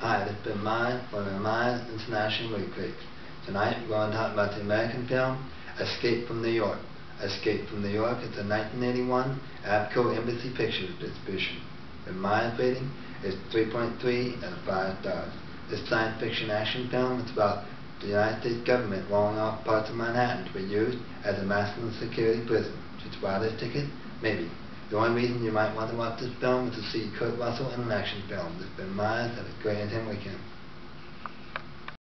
Hi, this is Ben Meyers from the Meyers International Critics. Tonight we're going to talk about the American film Escape from New York. Escape from New York is a 1981 Avco Embassy Pictures distribution. The Meyers rating is 3.3 out of 5 stars. This science fiction action film is about the United States government rolling off parts of Manhattan to be used as a maximum security prison. Should you buy this ticket? Maybe. The only reason you might want to watch this film is to see Kurt Russell in an action film. This has been Meyers. Have a great and weekend.